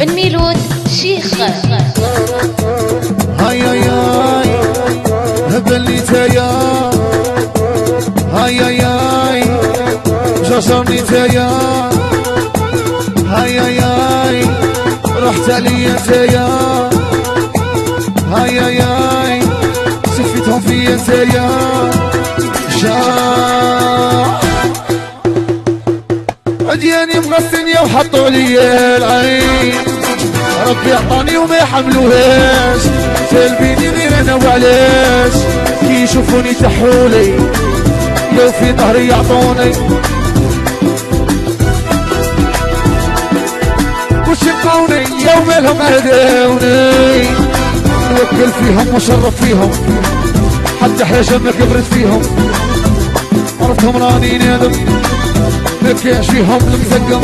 بن ميلود شيخ هاي هاي هاي هبلني تايا هاي هاي هاي جرجرني تايا هاي هاي هاي رحت عليا تايا هاي هاي هاي سفيتهم فيا تايا جا عدياني مغسني وحطوا لي العين. ربي أعطاني وما يحملوهاش. سالبيني غير أنا وعلاش؟ كي يشوفوني تحولي لو في ظهري يعطوني. وش يبقوني؟ يوم لهم هداوني نوكل فيهم وشرف فيهم. حتى حاجة ما كبرت فيهم. عرفتهم راني نادم كانش فيهم المسقم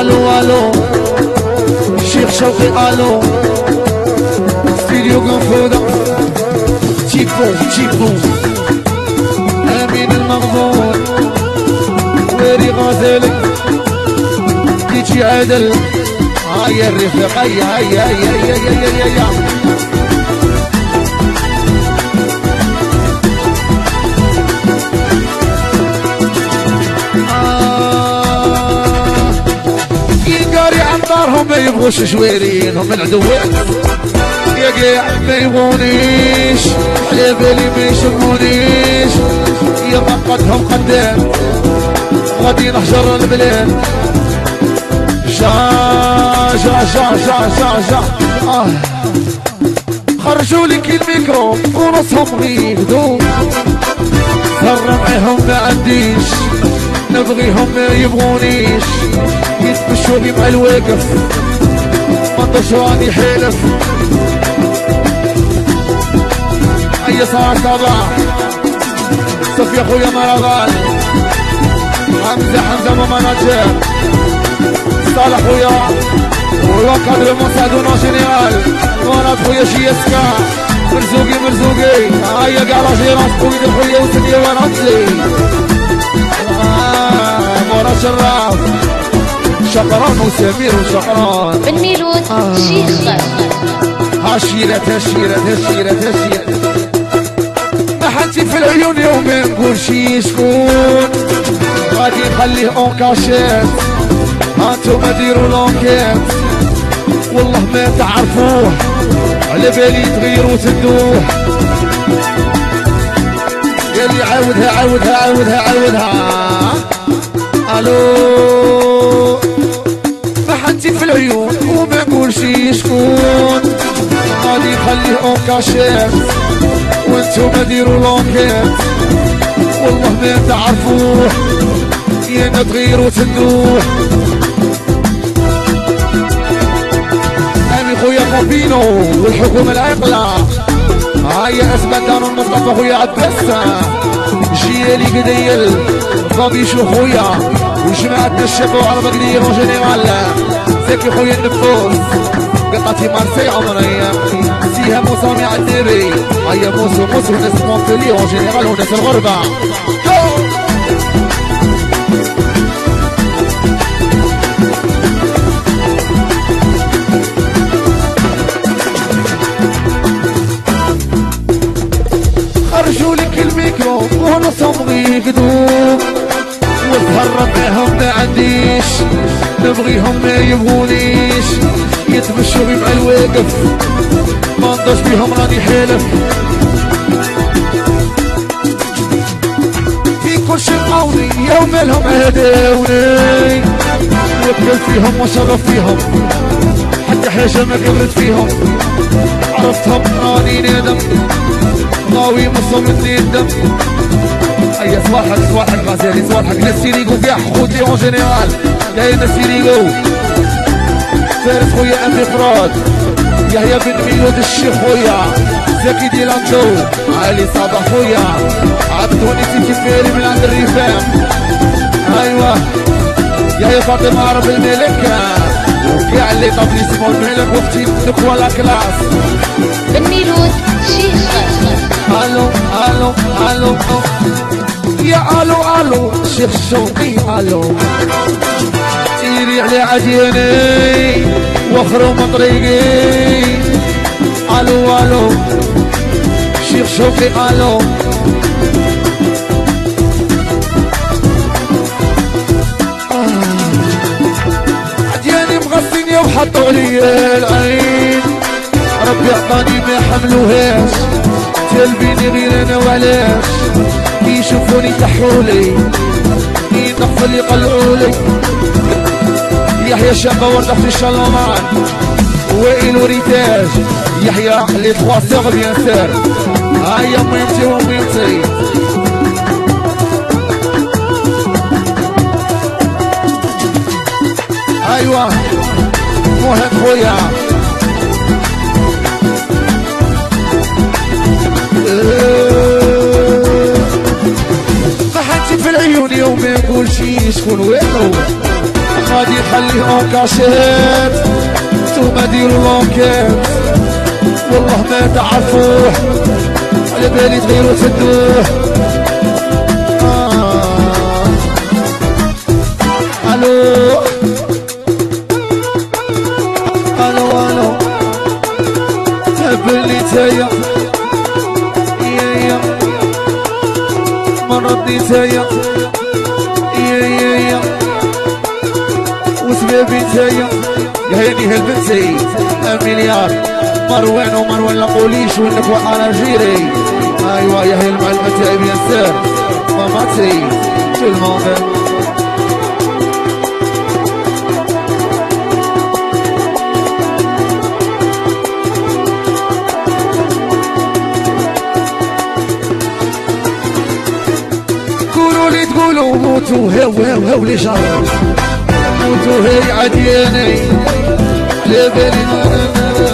ألو ألو شيخ شوقي ألو ستيريو قنفودة تيبو تيبو امين المغفور ويري غازلي تيجي عدل هيا الرفاق هيا هيا هيا هيا هيا هيا ما يبغوش شويرين هم العدوات يا قاع ما يبغونيش على بالي ما يشمونيش يا قدهم قدام غادي نحجر البلاد. جا جا جا جا جا جا. آه. خرجوا لي كي الميكرو ونصهم غيبدو. سر معاهم ما عنديش نبغيهم ما يبغونيش. يتمشوا لي مع الواقف. ما نضرش راني حالف أي صار صباح صف يا خويا مرضان حمزة حمزة ماما نجار صالح خويا والقدر مساعدونا جنرال مرات خويا شيسكا مرزوقي مرزوقي. هيا كاع لاجيرانس خويا خويا وسنيا وراتلي شقران وسمير وشقران. بن ميلود شيخ هاشيرة هاشيرة هاشيرة هاشيرة ما حنتي في العيون يوم نقول شي شكون؟ غادي نخليه en cachette. هانتوما ديروا l'enquête. والله ما تعرفوه. على بالي تغيروا تدوه قال لي عاودها عاودها عاودها عاودها. ألو. ما حنتي في العيون وما نقولش شكون. غادي نخليه اون كاشيت وانتوما ديروا لونكيت والله ما تعرفوه. يا تغيروا تندوه. أمي خويا كوبينو والحكومة العاقله هيا اسمع دار المصطفى خويا عباسة جيالي قديل. فابيشو خويا. وجماعة الشباب على بقدير وجنرال زكي خويا النفوس. قطعتي مارسي عمرية فيها موسى مع الديري هيا موسو موسو ناس مونتلي وجنرال وناس الغربة. خرجوا لك الميكرو ونصهم يقدوم وتهرب معهم ما عنديش. نبغيهم ما يبغونيش. يتمشوا بي مع الواقف ما نضاش بيهم راني حالف في كل شي قوني يوم لهم هداوني. وكل فيهم وشرف فيهم. حتى حاجة ما كبرت فيهم. عرفتهم راني نادم. ناوي مصم الدم اي صباحك صباحك غزالي صباحك نسيريكو كاع خوتي اون جينيرال. يا نسيريكو فارس خويا امي فراد. يحيى بن ميلود الشيخ خويا. زكي ديلاندو علي صباح خويا. عبدوني في كفيري من عند الريفان. أيوه. يا فاطمة عرب الملكه وكاع اللي طبلي اسمه الملك واختي نقوى لا كلاس. بن ميلود شيخ. ألو ألو ألو. يا آلو آلو شيخ شوقي آلو. تيري على عدياني واخرم طريقي. آلو آلو شيخ شوقي آلو. عدياني مغسلني وحطوا لي العين. ربي أعطاني ما حملوهاش تلبيني غير أنا وعلاش يشوفوني يضحولي كي نغفل يقلعولي. يحيى شابة وردة في الشلمان وائل وريتاج يحيى لي تخوا سيغ بيان سير هيا ميمتي وميمتي ايوا مهند خويا. وينو غادي نخليهم كاشير نتوما ديروا لونكيت والله ما تعرفوه على بالي تغيروا تدوه آه. ألو ألو ألو تبلي تايا يا يا مرضي تايا يا يا يا وسبابي تايا يا هيني هالبنتي مليار مروان ومروان لقوليش وانك وحنا جيري ايوا يا هي المعلمة تاعي بيان سير ماماتي تو الموند موتوا هاو هاو هاو لي جار موتوا هاي عدياني على بالي